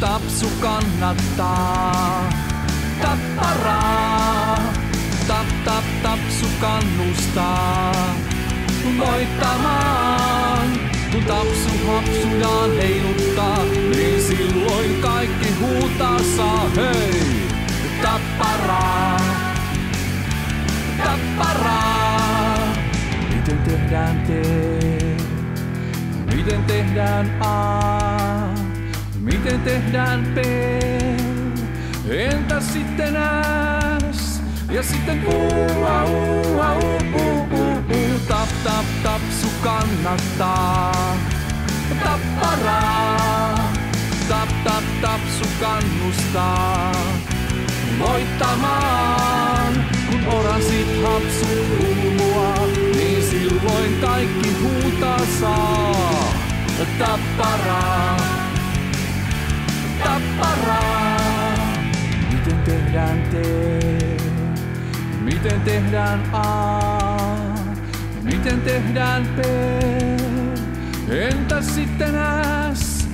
tapsu kannattaa. Tapparaa, tap tap tapsu kannustaa. Voittamaan, kun tapsu hapsujaan heiluttaa, niin silloin kaikki huutaa saa hei. Tapparaa, tapparaa. Miten tehdään te? Miten tehdään A? Miten tehdään P? Entä sitten S? Ja sitten U, A, U, A, U, U, U, U. Tap, tap, tapsu kannattaa. Tapparaa. Tap, tap, tapsu kannustaa. Voittamaan, kun oranssit hapsut kuulua, niin silloin kaikki huutaa saa. Tapparaa. Tehdään T? Miten tehdään A? Miten tehdään P? Entäs sitten S?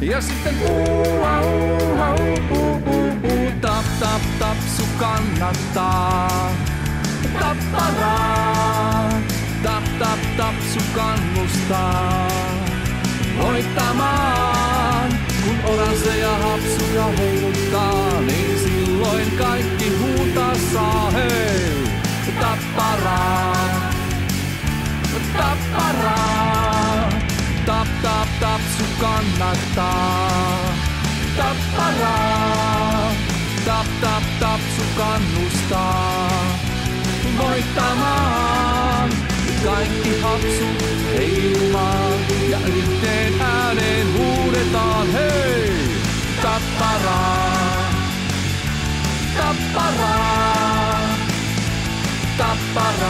Ja sitten U, A, U, A, U, U, U, U. Tap, tap, tapsu kannattaa. Tapparaa. Tap, tap, tapsu kannustaa. Voittamaan, kun oransseja hapsuja heiluttaa, saa hei. Tapparaa. Tapparaa. Tap, tap, tapsu kannattaa. Tapparaa. Tap, tap, tapsu kannustaa. Voittamaan. Kaikki hapsut heilumaan ja yhteen ääneen huudetaan hei. Tapparaa. Tapparaa. Tapparaa.